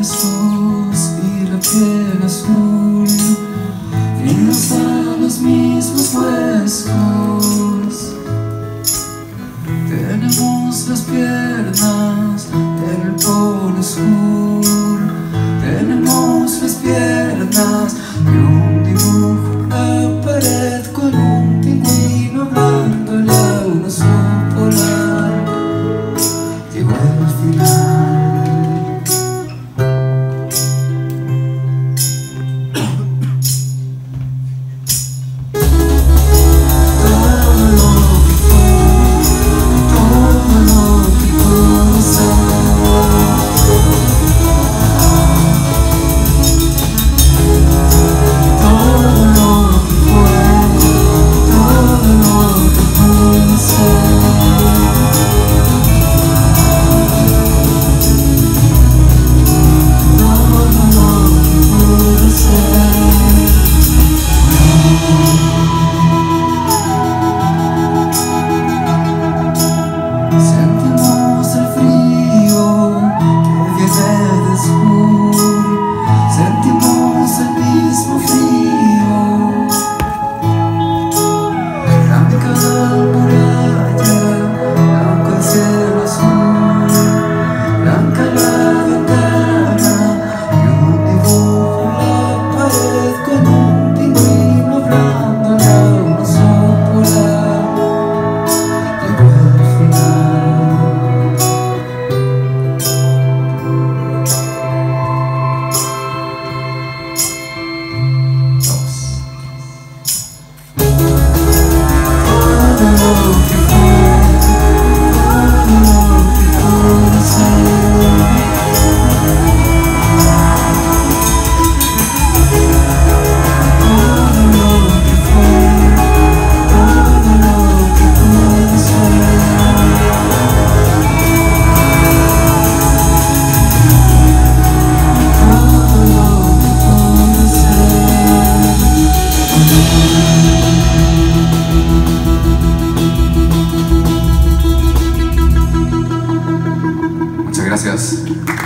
brazos y repiel azul y nos los mismos huesos. Tenemos las piernas del polo sur tenemos las piernas de un viene del gracias.